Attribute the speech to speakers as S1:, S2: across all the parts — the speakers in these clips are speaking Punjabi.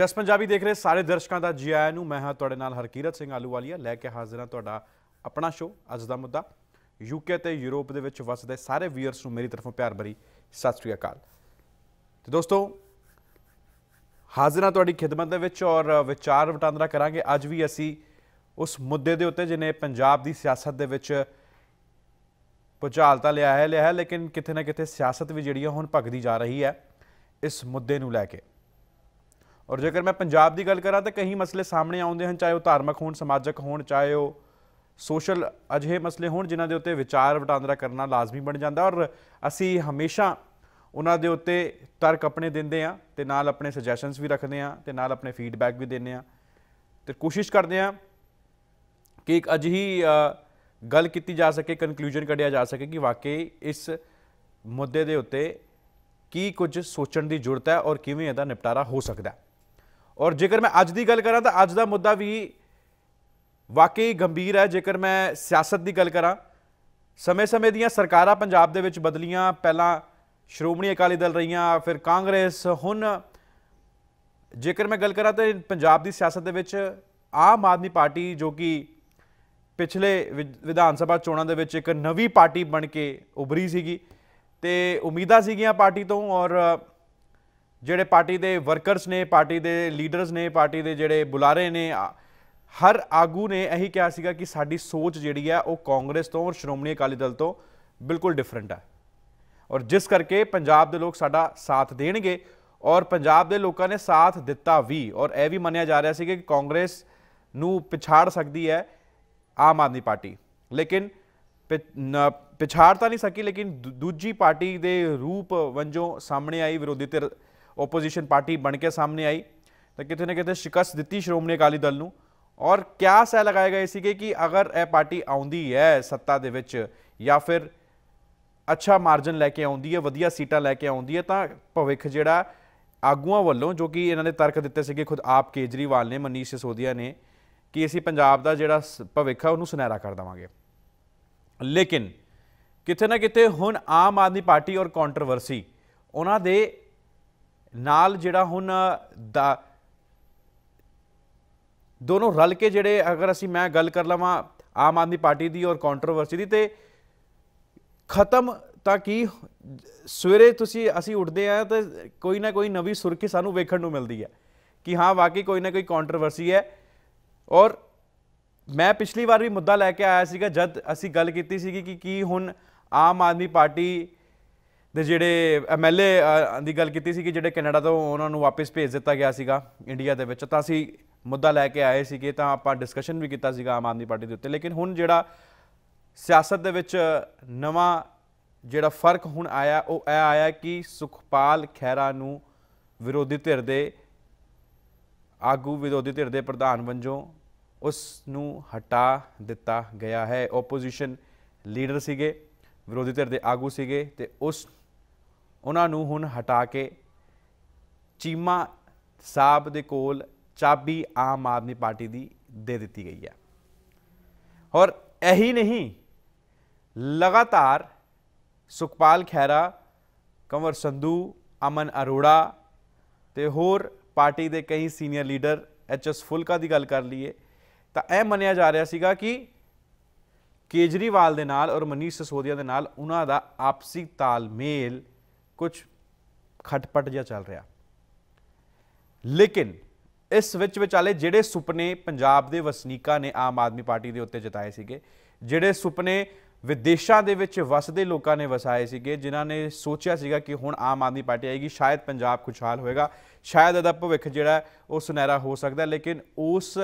S1: ਜਸ ਪੰਜਾਬੀ ਦੇਖ ਰਹੇ ਸਾਰੇ ਦਰਸ਼ਕਾਂ ਦਾ ਜੀ ਆਇਆਂ ਨੂੰ, ਮੈਂ ਹਾਂ ਤੁਹਾਡੇ ਨਾਲ ਹਰਕੀਰਤ ਸਿੰਘ ਆਲੂਵਾਲੀਆ, ਲੈ ਕੇ ਹਾਜ਼ਰ ਹਾਂ ਤੁਹਾਡਾ ਆਪਣਾ ਸ਼ੋਅ ਅੱਜ ਦਾ ਮੁੱਦਾ। ਯੂਕੇ ਤੇ ਯੂਰਪ ਦੇ ਵਿੱਚ ਵਸਦੇ ਸਾਰੇ ਵੀਅਰਸ ਨੂੰ ਮੇਰੀ ਤਰਫੋਂ ਪਿਆਰ ਭਰੀ ਸਤਿ ਸ੍ਰੀ ਅਕਾਲ। ਤੇ ਦੋਸਤੋ, ਹਾਜ਼ਰ ਹਾਂ ਤੁਹਾਡੀ ਖਿਦਮਤ ਦੇ ਵਿੱਚ ਔਰ ਵਿਚਾਰ ਵਟਾਂਦਰਾ ਕਰਾਂਗੇ। ਅੱਜ ਵੀ ਅਸੀਂ ਉਸ ਮੁੱਦੇ ਦੇ ਉੱਤੇ ਜਿਹਨੇ ਪੰਜਾਬ ਦੀ ਸਿਆਸਤ ਦੇ ਵਿੱਚ ਭੁਚਾਲ ਤਾਂ ਲਿਆ ਹੈ ਲਿਆ ਹੈ, ਲੇਕਿਨ ਕਿਤੇ ਨਾ ਕਿਤੇ ਸਿਆਸਤ ਵੀ ਜਿਹੜੀ ਹੈ ਹੁਣ ਭਗਦੀ ਜਾ ਰਹੀ ਹੈ ਇਸ ਮੁੱਦੇ ਨੂੰ ਲੈ ਕੇ। ਔਰ ਜੇਕਰ ਮੈਂ ਪੰਜਾਬ ਦੀ ਗੱਲ ਕਰਾਂ ਤਾਂ ਕਈ ਮਸਲੇ ਸਾਹਮਣੇ ਆਉਂਦੇ ਹਨ, ਚਾਹੇ ਉਹ ਧਾਰਮਿਕ ਹੋਣ, ਸਮਾਜਿਕ ਹੋਣ, ਚਾਹੇ ਉਹ ਸੋਸ਼ਲ ਅਜਿਹੇ ਮਸਲੇ ਹੋਣ ਜਿਨ੍ਹਾਂ ਦੇ ਉੱਤੇ ਵਿਚਾਰ ਵਟਾਂਦਰਾ ਕਰਨਾ ਲਾਜ਼ਮੀ ਬਣ ਜਾਂਦਾ। ਔਰ ਅਸੀਂ ਹਮੇਸ਼ਾ ਉਹਨਾਂ ਦੇ ਉੱਤੇ ਤਰਕ ਆਪਣੇ ਦਿੰਦੇ ਆ ਤੇ ਨਾਲ ਆਪਣੇ ਸੁਜੈਸ਼ਨਸ ਵੀ ਰੱਖਦੇ ਆ ਤੇ ਨਾਲ ਆਪਣੇ ਫੀਡਬੈਕ ਵੀ ਦਿੰਦੇ ਆ ਤੇ ਕੋਸ਼ਿਸ਼ ਕਰਦੇ ਆ ਕਿ ਇੱਕ ਅਜਿਹੀ ਗੱਲ ਕੀਤੀ ਜਾ ਸਕੇ ਕਨਕਲੂਜਨ ਕੱਢਿਆ ਜਾ ਸਕੇ ਕਿ ਵਾਕਈ ਇਸ ਮੁੱਦੇ ਦੇ ਉੱਤੇ ਕੀ ਕੁਝ ਸੋਚਣ ਦੀ ਜ਼ਰੂਰਤ ਹੈ ਔਰ ਕਿਵੇਂ ਇਹਦਾ ਨਿਪਟਾਰਾ ਹੋ ਸਕਦਾ ਹੈ। ਔਰ ਜੇਕਰ ਮੈਂ ਅੱਜ ਦੀ ਗੱਲ ਕਰਾਂ ਤਾਂ ਅੱਜ ਦਾ ਮੁੱਦਾ ਵੀ ਵਾਕਈ ਗੰਭੀਰ ਹੈ। ਜੇਕਰ ਮੈਂ ਸਿਆਸਤ ਦੀ ਗੱਲ ਕਰਾਂ, ਸਮੇਂ-ਸਮੇਂ ਦੀਆਂ ਸਰਕਾਰਾਂ ਪੰਜਾਬ ਦੇ ਵਿੱਚ ਬਦਲੀਆਂ, ਪਹਿਲਾਂ ਸ਼੍ਰੋਮਣੀ ਅਕਾਲੀ ਦਲ ਰਹੀਆਂ, ਫਿਰ ਕਾਂਗਰਸ, ਹੁਣ ਜੇਕਰ ਮੈਂ ਗੱਲ ਕਰਾਂ ਤਾਂ ਪੰਜਾਬ ਦੀ ਸਿਆਸਤ ਦੇ ਵਿੱਚ ਆਮ ਆਦਮੀ ਪਾਰਟੀ ਜੋ ਕਿ ਪਿਛਲੇ ਵਿ- ਵਿਧਾਨ ਸਭਾ ਚੋਣਾਂ ਦੇ ਵਿੱਚ ਇੱਕ ਨਵੀਂ ਪਾਰਟੀ ਬਣ ਕੇ ਉਭਰੀ ਸੀਗੀ ਤੇ ਉਮੀਦਾਂ ਸੀਗੀਆਂ ਪਾਰਟੀ ਤੋਂ ਔਰ ਜਿਹੜੇ ਪਾਰਟੀ ਦੇ ਵਰਕਰਸ ਨੇ, ਪਾਰਟੀ ਦੇ ਲੀਡਰਸ ਨੇ, ਪਾਰਟੀ ਦੇ ਜਿਹੜੇ ਬੁਲਾਰੇ ਨੇ ਹਰ ਆਗੂ ਨੇ ਇਹੀ ਕਿਹਾ ਸੀਗਾ ਕਿ ਸਾਡੀ ਸੋਚ ਜਿਹੜੀ ਹੈ ਉਹ ਕਾਂਗਰਸ ਤੋਂ ਔਰ ਸ਼੍ਰੋਮਣੀ ਅਕਾਲੀ ਦਲ ਤੋਂ ਬਿਲਕੁਲ ਡਿਫਰੈਂਟ ਹੈ ਔਰ ਜਿਸ ਕਰਕੇ ਪੰਜਾਬ ਦੇ ਲੋਕ ਸਾਡਾ ਸਾਥ ਦੇਣਗੇ ਔਰ ਪੰਜਾਬ ਦੇ ਲੋਕਾਂ ਨੇ ਸਾਥ ਦਿੱਤਾ ਵੀ। ਔਰ ਇਹ ਵੀ ਮੰਨਿਆ ਜਾ ਰਿਹਾ ਸੀ ਕਿ ਕਾਂਗਰਸ ਨੂੰ ਪਿਛਾੜ ਸਕਦੀ ਹੈ ਆਮ ਆਦਮੀ ਪਾਰਟੀ। ਲੇਕਿਨ ਪਿ- ਪਿਛਾੜ ਤਾਂ ਨਹੀਂ ਸਕੀ, ਲੇਕਿਨ ਦੂ- ਦੂਜੀ ਪਾਰਟੀ ਦੇ ਰੂਪ ਵੰਜੋਂ ਸਾਹਮਣੇ ਆਈ ਵਿਰੋਧੀ ਧਿਰ ਆਪੋਜੀਸ਼ਨ ਪਾਰਟੀ ਬਣ ਕੇ ਸਾਹਮਣੇ ਆਈ ਤਾਂ ਕਿਤੇ ਨਾ ਕਿਤੇ ਸ਼ਿਕਸਤ ਦਿੱਤੀ ਸ਼੍ਰੋਮਣੀ ਅਕਾਲੀ ਦਲ ਨੂੰ। ਔਰ ਕਿਆ ਸਹਿ ਲਗਾਏ ਗਏ ਸੀਗੇ ਕਿ ਅਗਰ ਇਹ ਪਾਰਟੀ ਆਉਂਦੀ ਹੈ ਸੱਤਾ ਦੇ ਵਿੱਚ ਜਾਂ ਫਿਰ ਅੱਛਾ ਮਾਰਜਨ ਲੈ ਕੇ ਆਉਂਦੀ ਹੈ, ਵਧੀਆ ਸੀਟਾਂ ਲੈ ਕੇ ਆਉਂਦੀ ਹੈ, ਤਾਂ ਭਵਿੱਖ ਜਿਹੜਾ ਆਗੂਆਂ ਵੱਲੋਂ ਜੋ ਕਿ ਇਹਨਾਂ ਨੇ ਤਰਕ ਦਿੱਤੇ ਸੀਗੇ ਖੁਦ ਆਪ ਕੇਜਰੀਵਾਲ ਨੇ, ਮਨੀਸ਼ ਸਿਸੋਦੀਆ ਨੇ, ਕਿ ਅਸੀਂ ਪੰਜਾਬ ਦਾ ਜਿਹੜਾ ਸ- ਭਵਿੱਖ ਆ ਉਹਨੂੰ ਸੁਨਹਿਰਾ ਕਰ ਦੇਵਾਂਗੇ। ਲੇਕਿਨ ਕਿਤੇ ਨਾ ਕਿਤੇ ਹੁਣ ਆਮ ਆਦਮੀ ਪਾਰਟੀ ਔਰ ਕੰਟਰੋਵਰਸੀ ਉਹਨਾਂ ਦੇ ਨਾਲ ਜਿਹੜਾ ਹੁਣ, ਦਾ ਦੋਨੋਂ ਰਲ ਕੇ ਜਿਹੜੇ ਅਗਰ ਅਸੀਂ ਮੈਂ ਗੱਲ ਕਰ ਲਵਾਂ ਆਮ ਆਦਮੀ ਪਾਰਟੀ ਦੀ ਔਰ ਕੰਟਰੋਵਰਸੀ ਦੀ, ਤੇ ਖਤਮ ਤਾਂ ਕੀ ਸਵੇਰੇ ਤੁਸੀਂ, ਅਸੀਂ ਉੱਠਦੇ ਆ ਤਾਂ ਕੋਈ ਨਾ ਕੋਈ ਨਵੀਂ ਸੁਰਖੀ ਸਾਨੂੰ ਵੇਖਣ ਨੂੰ ਮਿਲਦੀ ਹੈ ਕਿ ਹਾਂ, ਵਾਕਈ ਕੋਈ ਨਾ ਕੋਈ ਕੰਟਰੋਵਰਸੀ ਹੈ। ਔਰ ਮੈਂ ਪਿਛਲੀ ਵਾਰ ਵੀ ਮੁੱਦਾ ਲੈ ਕੇ ਆਇਆ ਸੀਗਾ, ਜਦ ਅਸੀਂ ਗੱਲ ਕੀਤੀ ਸੀਗੀ ਕਿ ਕੀ ਹੁਣ ਆਮ ਆਦਮੀ ਪਾਰਟੀ ਦੇ ਜਿਹੜੇ ਐਮਐਲਏ ਦੀ ਗੱਲ ਕੀਤੀ ਸੀ ਕਿ ਜਿਹੜੇ ਕੈਨੇਡਾ ਤੋਂ ਉਹਨਾਂ ਨੂੰ ਵਾਪਸ ਭੇਜ ਦਿੱਤਾ ਗਿਆ ਸੀਗਾ ਇੰਡੀਆ ਦੇ ਵਿੱਚ, ਤਾਂ ਅਸੀਂ ਮੁੱਦਾ ਲੈ ਕੇ ਆਏ ਸੀਗੇ, ਤਾਂ ਆਪਾਂ ਡਿਸਕਸ਼ਨ ਵੀ ਕੀਤਾ ਸੀਗਾ ਆਮ ਆਦਮੀ ਪਾਰਟੀ ਦੇ ਉੱਤੇ। ਲੇਕਿਨ ਹੁਣ ਜਿਹੜਾ ਸਿਆਸਤ ਦੇ ਵਿੱਚ ਨਵਾਂ ਜਿਹੜਾ ਫ਼ਰਕ ਹੁਣ ਆਇਆ, ਉਹ ਇਹ ਆਇਆ ਕਿ ਸੁਖਪਾਲ ਖਹਿਰਾ ਨੂੰ ਵਿਰੋਧੀ ਧਿਰ ਦੇ, ਆਗੂ ਵਿਰੋਧੀ ਧਿਰ ਦੇ ਪ੍ਰਧਾਨ ਵਜੋਂ ਉਸ ਨੂੰ ਹਟਾ ਦਿੱਤਾ ਗਿਆ ਹੈ। ਆਪੋਜੀਸ਼ਨ ਲੀਡਰ ਸੀਗੇ, ਵਿਰੋਧੀ ਧਿਰ ਦੇ ਆਗੂ ਸੀਗੇ ਤੇ ਉਸ ਉਹਨਾਂ ਨੂੰ ਹੁਣ ਹਟਾ ਕੇ ਚੀਮਾ ਸਾਹਿਬ ਦੇ ਕੋਲ ਚਾਬੀ ਆਮ ਆਦਮੀ ਪਾਰਟੀ ਦੀ ਦੇ ਦਿੱਤੀ ਗਈ ਹੈ। ਔਰ ਇਹੀ ਨਹੀਂ, ਲਗਾਤਾਰ ਸੁਖਪਾਲ ਖਹਿਰਾ, ਕੰਵਰ ਸੰਧੂ, ਅਮਨ ਅਰੋੜਾ ਤੇ ਹੋਰ ਪਾਰਟੀ ਦੇ ਕਈ ਸੀਨੀਅਰ ਲੀਡਰ ਐਚਐਸ ਫੁਲਕਾ ਦੀ ਗੱਲ ਕਰ ਲਈਏ, ਤਾਂ ਇਹ ਮੰਨਿਆ ਜਾ ਰਿਹਾ ਸੀਗਾ ਕਿ ਕੇਜਰੀਵਾਲ ਦੇ ਨਾਲ ਔਰ ਮਨੀਸ਼ ਸਸੋਦੀਆ ਦੇ ਨਾਲ ਉਹਨਾਂ ਦਾ ਆਪਸੀ ਤਾਲਮੇਲ ਕੁਝ ਖਟਪਟ ਜਿਹਾ ਚੱਲ ਰਿਹਾ। ਲੇਕਿਨ ਇਸ ਵਿੱਚ ਵਿਚਾਲੇ ਜਿਹੜੇ ਸੁਪਨੇ ਪੰਜਾਬ ਦੇ ਵਸਨੀਕਾਂ ਨੇ ਆਮ ਆਦਮੀ ਪਾਰਟੀ ਦੇ ਉੱਤੇ ਜਤਾਏ ਸੀਗੇ, ਜਿਹੜੇ ਸੁਪਨੇ ਵਿਦੇਸ਼ਾਂ ਦੇ ਵਿੱਚ ਵਸਦੇ ਲੋਕਾਂ ਨੇ ਵਸਾਏ ਸੀਗੇ, ਜਿਨ੍ਹਾਂ ਨੇ ਸੋਚਿਆ ਸੀਗਾ ਕਿ ਹੁਣ ਆਮ ਆਦਮੀ ਪਾਰਟੀ ਆਏਗੀ, ਸ਼ਾਇਦ ਪੰਜਾਬ ਖੁਸ਼ਹਾਲ ਹੋਏਗਾ, ਸ਼ਾਇਦ ਇਹਦਾ ਭਵਿੱਖ ਜਿਹੜਾ ਉਹ ਸੁਨਹਿਰਾ ਹੋ ਸਕਦਾ ਲੇਕਿਨ ਉਸ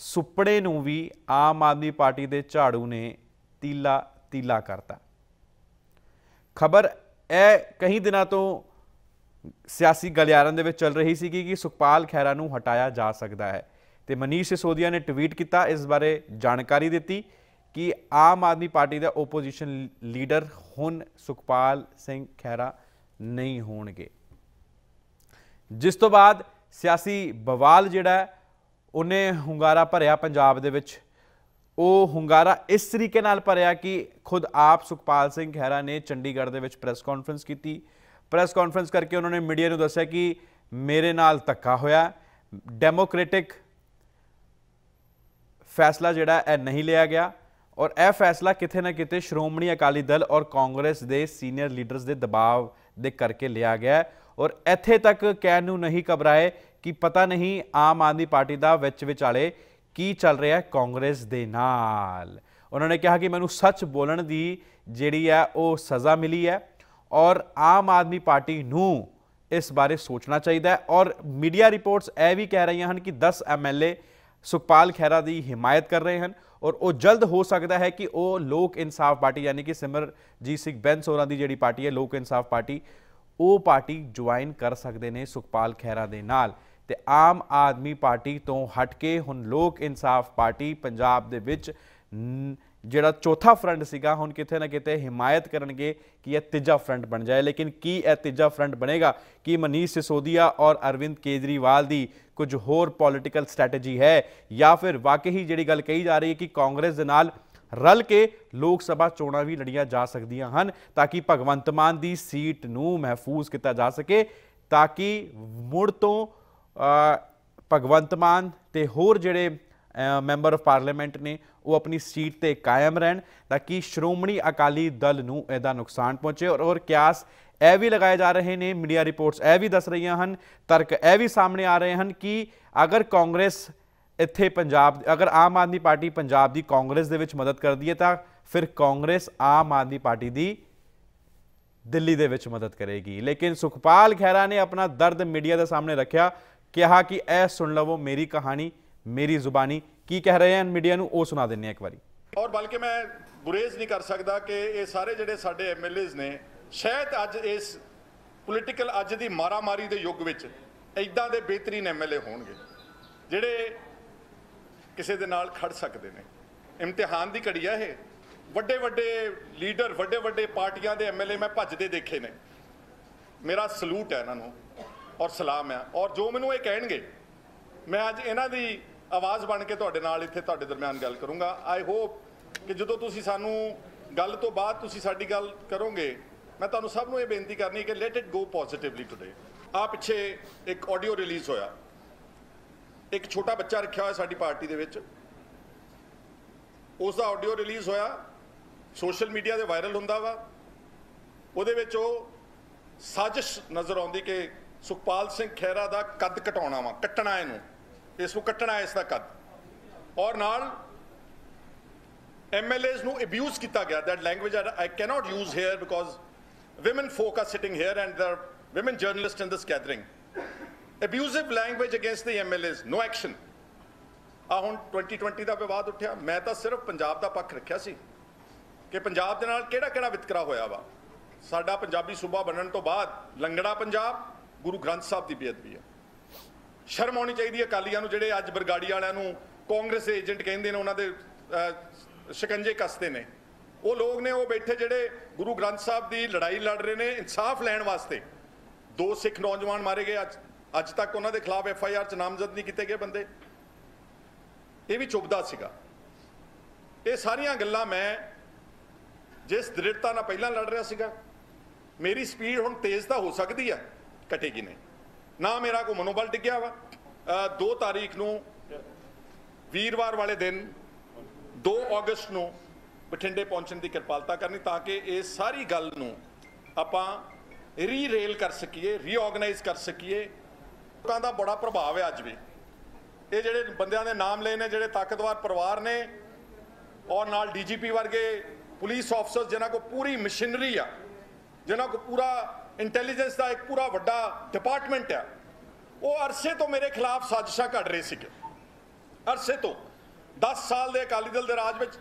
S1: ਸੁਪਨੇ ਨੂੰ ਵੀ ਆਮ ਆਦਮੀ ਪਾਰਟੀ ਦੇ ਝਾੜੂ ਨੇ ਤੀਲਾ ਤੀਲਾ ਕਰਤਾ। ਖਬਰ ਇਹ ਕਈ ਦਿਨਾਂ ਤੋਂ ਸਿਆਸੀ ਗਲਿਆਰਨ ਦੇ ਵਿੱਚ ਚੱਲ ਰਹੀ ਸੀ ਕਿ ਸੁਖਪਾਲ ਖਹਿਰਾ ਨੂੰ ਹਟਾਇਆ ਜਾ ਸਕਦਾ ਹੈ। ਤੇ ਮਨੀਸ਼ ਸਿਸੋਦੀਆ ਨੇ ਟਵੀਟ ਕੀਤਾ, ਇਸ ਬਾਰੇ ਜਾਣਕਾਰੀ ਦਿੱਤੀ ਕਿ ਆਮ ਆਦਮੀ ਪਾਰਟੀ ਦਾ ਓਪੋਜੀਸ਼ਨ ਲੀਡਰ ਹੁਣ ਸੁਖਪਾਲ ਸਿੰਘ ਖਹਿਰਾ ਨਹੀਂ ਹੋਣਗੇ। ਜਿਸ ਤੋਂ ਬਾਅਦ ਸਿਆਸੀ ਬਵਾਲ ਜਿਹੜਾ ਉਹਨੇ ਹੁੰਗਾਰਾ ਭਰਿਆ ਪੰਜਾਬ ਦੇ ਵਿੱਚ। ਉਹ ਹੁੰਗਾਰਾ ਇਸ ਤਰੀਕੇ ਨਾਲ ਭਰਿਆ ਕਿ ਖੁਦ ਆਪ ਸੁਖਪਾਲ ਸਿੰਘ ਖਹਿਰਾ ਨੇ ਚੰਡੀਗੜ੍ਹ ਦੇ ਵਿੱਚ ਪ੍ਰੈਸ ਕਾਨਫਰੰਸ ਕੀਤੀ। ਪ੍ਰੈਸ ਕਾਨਫਰੰਸ ਕਰਕੇ ਉਹਨਾਂ ਨੇ ਮੀਡੀਆ ਨੂੰ ਦੱਸਿਆ ਕਿ ਮੇਰੇ ਨਾਲ ਧੱਕਾ ਹੋਇਆ। ਡੈਮੋਕ੍ਰੈਟਿਕ ਫੈਸਲਾ ਜਿਹੜਾ ਇਹ ਨਹੀਂ ਲਿਆ ਗਿਆ ਔਰ ਇਹ ਫੈਸਲਾ ਕਿਤੇ ਨਾ ਕਿਤੇ ਸ਼੍ਰੋਮਣੀ ਅਕਾਲੀ ਦਲ ਔਰ ਕਾਂਗਰਸ ਦੇ ਸੀਨੀਅਰ ਲੀਡਰਸ ਦੇ ਦਬਾਅ ਦੇ ਕਰਕੇ ਲਿਆ ਗਿਆ ਔਰ ਇੱਥੇ ਤੱਕ ਕਹਿਣ ਨੂੰ ਨਹੀਂ ਘਬਰਾਏ ਕਿ ਪਤਾ ਨਹੀਂ ਆਮ ਆਦਮੀ ਪਾਰਟੀ ਦਾ ਵਿੱਚ ਵਿਚਾਲੇ ਕੀ ਚੱਲ ਰਿਹਾ ਹੈ ਕਾਂਗਰਸ ਦੇ ਨਾਲ? ਉਹਨਾਂ ਨੇ ਕਿਹਾ ਕਿ ਮੈਨੂੰ ਸੱਚ ਬੋਲਣ ਦੀ ਜਿਹੜੀ ਹੈ ਉਹ ਸਜ਼ਾ ਮਿਲੀ ਹੈ ਔਰ ਆਮ ਆਦਮੀ ਪਾਰਟੀ ਨੂੰ ਇਸ ਬਾਰੇ ਸੋਚਣਾ ਚਾਹੀਦਾ ਹੈ ਔਰ ਮੀਡੀਆ ਰਿਪੋਰਟਸ ਇਹ ਵੀ ਕਹਿ ਰਹੀਆਂ ਹਨ ਕਿ 10 ਐਮਐਲਏ ਸੁਖਪਾਲ ਖਹਿਰਾ ਦੀ ਹਿਮਾਇਤ ਕਰ ਰਹੇ ਹਨ ਔਰ ਉਹ ਜਲਦ ਹੋ ਸਕਦਾ ਹੈ ਕਿ ਉਹ ਲੋਕ ਇਨਸਾਫ ਪਾਰਟੀ ਯਾਨੀ ਕਿ ਸਿਮਰਜੀਤ ਸਿੰਘ ਬੈਂਸ ਹੋਰਾਂ ਦੀ ਜਿਹੜੀ ਪਾਰਟੀ ਹੈ, ਲੋਕ ਇਨਸਾਫ ਪਾਰਟੀ, ਉਹ ਪਾਰਟੀ ਜੁਆਇਨ ਕਰ ਸਕਦੇ ਨੇ ਸੁਖਪਾਲ ਖਹਿਰਾ ਦੇ ਨਾਲ। ਤੇ ਆਮ ਆਦਮੀ ਪਾਰਟੀ ਤੋਂ ਹਟ ਕੇ ਹੁਣ ਲੋਕ ਇਨਸਾਫ ਪਾਰਟੀ ਪੰਜਾਬ ਦੇ ਵਿੱਚ ਜਿਹੜਾ ਚੌਥਾ ਫਰੰਟ ਸੀਗਾ, ਹੁਣ ਕਿਤੇ ਨਾ ਕਿਤੇ ਹਿਮਾਇਤ ਕਰਨਗੇ ਕਿ ਇਹ ਤੀਜਾ ਫਰੰਟ ਬਣ ਜਾਏ। ਲੇਕਿਨ ਕੀ ਇਹ ਤੀਜਾ ਫਰੰਟ ਬਣੇਗਾ? ਕੀ ਮਨੀਸ਼ ਸਿਸੋਦੀਆ ਔਰ ਅਰਵਿੰਦ ਕੇਜਰੀਵਾਲ ਦੀ ਕੁਝ ਹੋਰ ਪੋਲਿਟੀਕਲ ਸਟ੍ਰੈਟਜੀ ਹੈ? ਜਾਂ ਫਿਰ ਵਾਕਈ ਜਿਹੜੀ ਗੱਲ ਕਹੀ ਜਾ ਰਹੀ ਹੈ ਕਿ ਕਾਂਗਰਸ ਦੇ ਨਾਲ ਰਲ ਕੇ ਲੋਕ ਸਭਾ ਚੋਣਾਂ ਵੀ ਲੜੀਆਂ ਜਾ ਸਕਦੀਆਂ ਹਨ, ਤਾਂ ਕਿ ਭਗਵੰਤ ਮਾਨ ਦੀ ਸੀਟ ਨੂੰ ਮਹਿਫੂਜ਼ ਕੀਤਾ ਜਾ ਸਕੇ, ਤਾਂ ਕਿ ਮੁੜ ਤੋਂ ਭਗਵੰਤ ਮਾਨ ਤੇ ਹੋਰ ਜਿਹੜੇ ਮੈਂਬਰ ਆਫ ਪਾਰਲੀਮੈਂਟ ਨੇ, ਉਹ ਆਪਣੀ ਸੀਟ ਤੇ ਕਾਇਮ ਰਹਿਣ ਤਾਂ ਕਿ ਸ਼੍ਰੋਮਣੀ ਅਕਾਲੀ ਦਲ ਨੂੰ ਇਹਦਾ ਨੁਕਸਾਨ ਪਹੁੰਚੇ। ਔਰ ਔਰ ਕਿਆਸ ਇਹ ਵੀ ਲਗਾਏ ਜਾ ਰਹੇ ਨੇ, ਮੀਡੀਆ ਰਿਪੋਰਟਸ ਇਹ ਵੀ ਦੱਸ ਰਹੀਆਂ ਹਨ, ਤਰਕ ਇਹ ਵੀ ਸਾਹਮਣੇ ਆ ਰਹੇ ਹਨ ਕਿ ਅਗਰ ਕਾਂਗਰਸ ਇੱਥੇ ਪੰਜਾਬ, ਅਗਰ ਆਮ ਆਦਮੀ ਪਾਰਟੀ ਪੰਜਾਬ ਦੀ ਕਾਂਗਰਸ ਦੇ ਵਿੱਚ ਮਦਦ ਕਰਦੀ ਹੈ ਤਾਂ ਫਿਰ ਕਾਂਗਰਸ ਆਮ ਆਦਮੀ ਪਾਰਟੀ ਦੀ ਦਿੱਲੀ ਦੇ ਵਿੱਚ ਮਦਦ ਕਰੇਗੀ। ਲੇਕਿਨ ਸੁਖਪਾਲ ਖਹਿਰਾ ਨੇ ਆਪਣਾ ਦਰਦ ਮੀਡੀਆ ਦੇ ਸਾਹਮਣੇ ਰੱਖਿਆ। ਕਿਹਾ ਕਿ ਇਹ ਸੁਣ ਲਵੋ ਮੇਰੀ ਕਹਾਣੀ, ਮੇਰੀ ਜ਼ੁਬਾਨੀ। ਕੀ ਕਹਿ ਰਹੇ ਹਨ ਮੀਡੀਆ ਨੂੰ? ਉਹ ਸੁਣਾ ਦਿੰਨੇ ਆ ਇੱਕ ਵਾਰੀ।
S2: ਔਰ ਬਲਕਿ ਮੈਂ ਗੁਰੇਜ਼ ਨਹੀਂ ਕਰ ਸਕਦਾ ਕਿ ਇਹ ਸਾਰੇ ਜਿਹੜੇ ਸਾਡੇ ਐਮਐਲਏਜ਼ ਨੇ, ਸ਼ਾਇਦ ਅੱਜ ਇਸ ਪੋਲੀਟੀਕਲ ਅੱਜ ਦੀ ਮਾਰਾਮਾਰੀ ਦੇ ਯੁੱਗ ਵਿੱਚ ਐਦਾਂ ਦੇ ਬਿਹਤਰੀਨ ਐਮਐਲਏ ਹੋਣਗੇ, ਜਿਹੜੇ ਕਿਸੇ ਦੇ ਨਾਲ ਖੜ ਸਕਦੇ ਨੇ। ਇਮਤਿਹਾਨ ਦੀ ਘੜੀ ਆ ਇਹ। ਵੱਡੇ ਵੱਡੇ ਲੀਡਰ ਵੱਡੇ ਵੱਡੇ ਪਾਰਟੀਆਂ ਦੇ ਐਮਐਲਏ ਮੈਂ ਭੱਜਦੇ ਦੇਖੇ ਨੇ। ਮੇਰਾ ਸਲੂਟ ਹੈ ਇਹਨਾਂ ਨੂੰ। ਔਰ ਸਲਾਮ ਆ। ਔਰ ਜੋ ਮੈਨੂੰ ਇਹ ਕਹਿਣਗੇ, ਮੈਂ ਅੱਜ ਇਹਨਾਂ ਦੀ ਆਵਾਜ਼ ਬਣ ਕੇ ਤੁਹਾਡੇ ਨਾਲ ਇੱਥੇ ਤੁਹਾਡੇ ਦਰਮਿਆਨ ਗੱਲ ਕਰੂੰਗਾ। ਆਈ ਹੋਪ ਕਿ ਜਦੋਂ ਤੁਸੀਂ ਸਾਨੂੰ ਗੱਲ ਤੋਂ ਬਾਅਦ ਤੁਸੀਂ ਸਾਡੀ ਗੱਲ ਕਰੋਗੇ, ਮੈਂ ਤੁਹਾਨੂੰ ਸਭ ਨੂੰ ਇਹ ਬੇਨਤੀ ਕਰਨੀ ਹੈ ਕਿ let it go positively today ਆ ਪਿੱਛੇ ਇੱਕ ਆਡੀਓ ਰਿਲੀਜ਼ ਹੋਇਆ। ਇੱਕ ਛੋਟਾ ਬੱਚਾ ਰੱਖਿਆ ਹੋਇਆ ਸਾਡੀ ਪਾਰਟੀ ਦੇ ਵਿੱਚ। ਉਸ ਦਾ ਆਡੀਓ ਰਿਲੀਜ਼ ਹੋਇਆ। ਸੋਸ਼ਲ ਮੀਡੀਆ ਤੇ ਵਾਇਰਲ ਹੁੰਦਾ ਵਾ। ਉਹਦੇ ਵਿੱਚ ਉਹ ਸਾਜ਼ਿਸ਼ ਨਜ਼ਰ ਆਉਂਦੀ ਕਿ ਸੁਖਪਾਲ ਸਿੰਘ ਖਹਿਰਾ ਦਾ ਕੱਦ ਘਟਾਉਣਾ ਵਾ, ਕੱਟਣਾ ਇਹਨੂੰ। ਇਸ ਨੂੰ ਕੱਟਣਾ, ਇਸ ਦਾ ਕੱਦ। ਔਰ ਨਾਲ ਐਮਐਲਏਜ਼ ਨੂੰ ਅਬਿਊਜ਼ ਕੀਤਾ ਗਿਆ। That language I cannot use here because women folk are sitting here and there are women journalists in this gathering. Abusive language against the MLAs no action. ਆ ਹੁਣ 2020 ਦਾ ਵਿਵਾਦ ਉੱਠਿਆ। ਮੈਂ ਤਾਂ ਸਿਰਫ ਪੰਜਾਬ ਦਾ ਪੱਖ ਰੱਖਿਆ ਸੀ ਕਿ ਪੰਜਾਬ ਦੇ ਨਾਲ ਕਿਹੜਾ ਕਿਹੜਾ ਵਿਤਕਰਾ ਹੋਇਆ ਵਾ। ਸਾਡਾ ਪੰਜਾਬੀ ਸੂਬਾ ਬਣਨ ਤੋਂ ਬਾਅਦ ਲੰਗੜਾ ਪੰਜਾਬ ਗੁਰੂ ਗ੍ਰੰਥ ਸਾਹਿਬ ਦੀ ਬੇਅਦਬੀ ਹੈ। ਸ਼ਰਮ ਆਉਣੀ ਚਾਹੀਦੀ ਹੈ ਅਕਾਲੀਆਂ ਨੂੰ, ਜਿਹੜੇ ਅੱਜ ਬਰਗਾੜੀ ਵਾਲਿਆਂ ਨੂੰ ਕਾਂਗਰਸ ਏਜੰਟ ਕਹਿੰਦੇ ਨੇ, ਉਹਨਾਂ ਦੇ ਸ਼ਿਕੰਜੇ ਕੱਸਦੇ ਨੇ। ਉਹ ਲੋਕ ਨੇ, ਉਹ ਬੈਠੇ ਜਿਹੜੇ ਗੁਰੂ ਗ੍ਰੰਥ ਸਾਹਿਬ ਦੀ ਲੜਾਈ ਲੜ ਰਹੇ ਨੇ ਇਨਸਾਫ ਲੈਣ ਵਾਸਤੇ। ਦੋ ਸਿੱਖ ਨੌਜਵਾਨ ਮਾਰੇ ਗਏ, ਅੱਜ ਅੱਜ ਤੱਕ ਉਹਨਾਂ ਦੇ ਖਿਲਾਫ ਐਫ ਆਈ ਆਰ ਚ ਨਾਮਜ਼ਦ ਨਹੀਂ ਕੀਤੇ ਗਏ ਬੰਦੇ। ਇਹ ਵੀ ਚੁੱਭਦਾ ਸੀਗਾ। ਇਹ ਸਾਰੀਆਂ ਗੱਲਾਂ ਮੈਂ ਜਿਸ ਦ੍ਰਿੜਤਾ ਨਾਲ ਪਹਿਲਾਂ ਲੜ ਰਿਹਾ ਸੀਗਾ, ਮੇਰੀ ਸਪੀਡ ਹੁਣ ਤੇਜ਼ ਤਾਂ ਹੋ ਸਕਦੀ ਆ ਘਟੇਗੀ ਨਹੀਂ। ਨਾ ਮੇਰਾ ਕੋ ਮਨੋਬਲ ਡਿੱਗਿਆ ਵਾ। 2 ਤਾਰੀਖ ਨੂੰ ਵੀਰਵਾਰ ਵਾਲੇ ਦਿਨ 2 ਅਗਸਤ ਨੂੰ ਬਠਿੰਡੇ ਪਹੁੰਚਣ ਦੀ ਕਿਰਪਾਲਤਾ ਕਰਨੀ ਤਾਂ ਕਿ ਇਹ ਸਾਰੀ ਗੱਲ ਨੂੰ ਆਪਾਂ ਰੀਰੇਲ ਕਰ ਸਕੀਏ ਰੀਆਰਗੇਨਾਈਜ਼ ਕਰ ਸਕੀਏ। ਲੋਕਾਂ ਦਾ ਬੜਾ ਪ੍ਰਭਾਵ ਹੈ ਅੱਜ ਵੀ। ਇਹ ਜਿਹੜੇ ਬੰਦਿਆਂ ਦੇ ਨਾਮ ਲਏ ਨੇ, ਜਿਹੜੇ ਤਾਕਤਵਰ ਪਰਿਵਾਰ ਨੇ ਔਰ ਨਾਲ ਡੀਜੀਪੀ ਵਰਗੇ ਪੁਲਿਸ ਆਫਸਰਸ ਜਿਨ੍ਹਾਂ ਕੋ ਪੂਰੀ ਮਸ਼ੀਨਰੀ ਆ, ਜਿਨ੍ਹਾਂ ਕੋ ਪੂਰਾ ਇੰਟੈਲੀਜੈਂਸ ਦਾ ਇੱਕ ਪੂਰਾ ਵੱਡਾ ਡਿਪਾਰਟਮੈਂਟ ਆ। ਉਹ ਅਰਸੇ ਤੋਂ ਮੇਰੇ ਖਿਲਾਫ ਸਾਜ਼ਿਸ਼ਾਂ ਘੜ ਰਹੇ ਸੀਗੇ। ਅਰਸੇ ਤੋਂ। 10 ਸਾਲ ਦੇ ਅਕਾਲੀ ਦਲ ਦੇ ਰਾਜ ਵਿੱਚ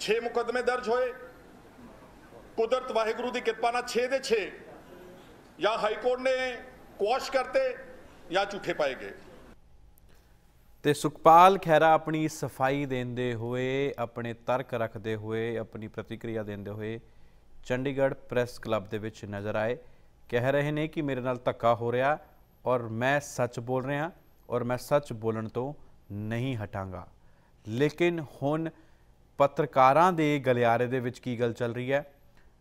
S2: 6 ਮੁਕੱਦਮੇ ਦਰਜ ਹੋਏ। ਕੁਦਰਤ ਵਾਹਿਗੁਰੂ ਦੀ ਕਿਰਪਾ ਨਾਲ 6 ਦੇ 6 ਜਾਂ ਹਾਈ ਕੋਰਟ ਨੇ ਕੁਆਸ਼ ਕਰਤੇ ਜਾਂ ਝੂਠੇ ਪਾਏ ਗਏ।
S1: ਤੇ ਸੁਖਪਾਲ ਖੈਰਾ ਆਪਣੀ ਸਫ਼ਾਈ ਦਿੰਦੇ ਹੋਏ, ਆਪਣੇ ਤਰਕ ਰੱਖਦੇ ਹੋਏ, ਆਪਣੀ ਪ੍ਰਤੀਕਿਰਿਆ ਦਿੰਦੇ ਹੋਏ ਚੰਡੀਗੜ੍ਹ ਪ੍ਰੈਸ ਕਲੱਬ ਦੇ ਵਿੱਚ ਨਜ਼ਰ ਆਏ। ਕਹਿ ਰਹੇ ਨੇ ਕਿ ਮੇਰੇ ਨਾਲ ਧੱਕਾ ਹੋ ਰਿਹਾ ਔਰ ਮੈਂ ਸੱਚ ਬੋਲ ਰਿਹਾ ਔਰ ਮੈਂ ਸੱਚ ਬੋਲਣ ਤੋਂ ਨਹੀਂ ਹਟਾਂਗਾ। ਲੇਕਿਨ ਹੁਣ ਪੱਤਰਕਾਰਾਂ ਦੇ ਗਲਿਆਰੇ ਦੇ ਵਿੱਚ ਕੀ ਗੱਲ ਚੱਲ ਰਹੀ ਹੈ?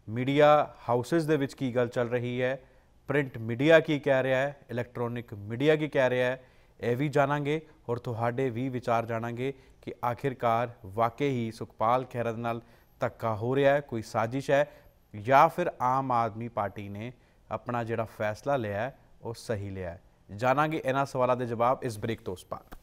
S1: ਮੀਡੀਆ ਹਾਊਸਸ ਦੇ ਵਿੱਚ ਕੀ ਗੱਲ ਚੱਲ ਰਹੀ ਹੈ? ਪ੍ਰਿੰਟ ਮੀਡੀਆ ਕੀ ਕਹਿ ਰਿਹਾ ਹੈ? ਇਲੈਕਟ੍ਰੋਨਿਕ ਮੀਡੀਆ ਕੀ ਕਹਿ ਰਿਹਾ ਹੈ? ਇਹ ਵੀ ਜਾਣਾਂਗੇ ਔਰ ਤੁਹਾਡੇ ਵੀ ਵਿਚਾਰ ਜਾਣਾਂਗੇ ਕਿ ਆਖਿਰਕਾਰ ਵਾਕਈ ਹੀ ਸੁਖਪਾਲ ਖਹਿਰਾ ਨਾਲ ਧੱਕਾ ਹੋ ਰਿਹਾ ਹੈ, ਕੋਈ ਸਾਜ਼ਿਸ਼ ਹੈ ਜਾਂ ਫਿਰ ਆਮ ਆਦਮੀ ਪਾਰਟੀ ਨੇ ਆਪਣਾ ਜਿਹੜਾ ਫੈਸਲਾ ਲਿਆ ਉਹ ਸਹੀ ਲਿਆ ਜਾਣਾਂਗੇ ਇਹਨਾਂ ਸਵਾਲਾਂ ਦੇ ਜਵਾਬ ਇਸ ਬ੍ਰੇਕ ਤੋਂ ਉਸ ਪਾਰ।